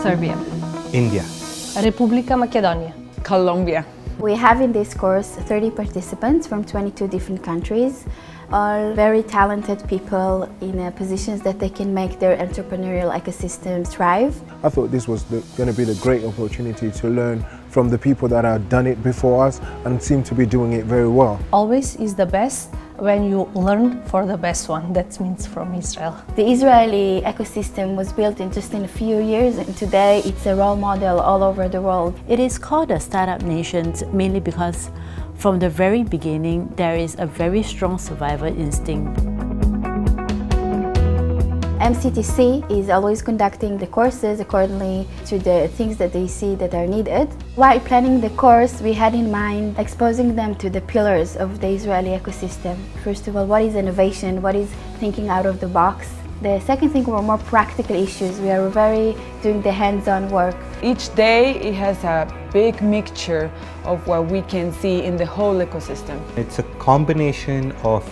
Serbia, India. Repubblica Macedonia, Colombia. We have in this course 30 participants from 22 different countries, all very talented people in uh, positions that they can make their entrepreneurial ecosystem thrive. I thought this was going to be the great opportunity to learn from the people that have done it before us and seem to be doing it very well. always is the best when you learn for the best one. That means from Israel. The Israeli ecosystem was built in just in a few years and today it's a role model all over the world. It is called a startup nation mainly because from the very beginning there is a very strong survival instinct. MCTC is always conducting the courses accordingly to the things that they see that are needed. While planning the course, we had in mind exposing them to the pillars of the Israeli ecosystem. First of all, what is innovation? What is thinking out of the box? The second thing were more practical issues. We are very doing the hands-on work. Each day it has a big mixture of what we can see in the whole ecosystem. It's a combination of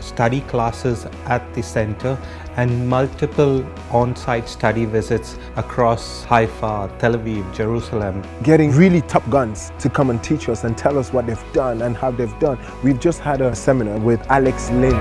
study classes at the center and multiple on-site study visits across Haifa, Tel Aviv, Jerusalem. Getting really top guns to come and teach us and tell us what they've done and how they've done. We've just had a seminar with Alex Lin.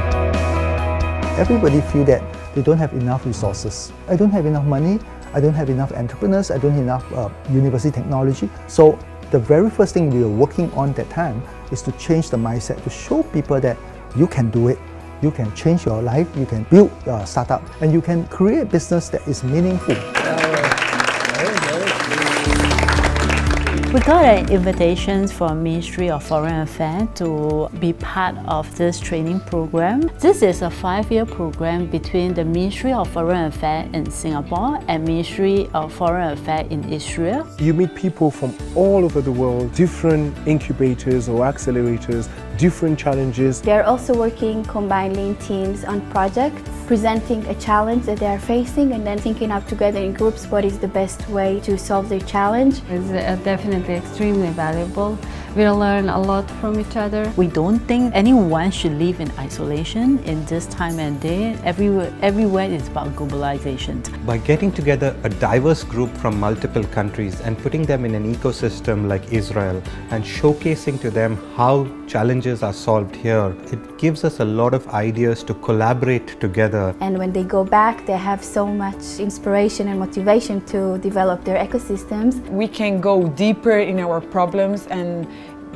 Everybody feel that they don't have enough resources. I don't have enough money, I don't have enough entrepreneurs, I don't have enough uh, university technology. So the very first thing we were working on that time is to change the mindset, to show people that you can do it, you can change your life, you can build a startup, and you can create business that is meaningful. We got an invitation from Ministry of Foreign Affairs to be part of this training program. This is a five-year program between the Ministry of Foreign Affairs in Singapore and Ministry of Foreign Affairs in Israel. You meet people from all over the world, different incubators or accelerators, different challenges. They are also working combinedly in teams on projects, presenting a challenge that they are facing and then thinking up together in groups what is the best way to solve their challenge. It's uh, definitely extremely valuable. We learn a lot from each other. We don't think anyone should live in isolation in this time and day. Everywhere, everywhere is about globalization. By getting together a diverse group from multiple countries and putting them in an ecosystem like Israel and showcasing to them how challenges are solved here, it gives us a lot of ideas to collaborate together. And when they go back, they have so much inspiration and motivation to develop their ecosystems. We can go deeper in our problems and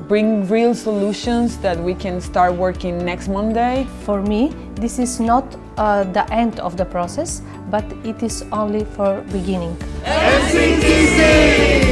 bring real solutions that we can start working next Monday. For me, this is not uh, the end of the process, but it is only for beginning. MCTC!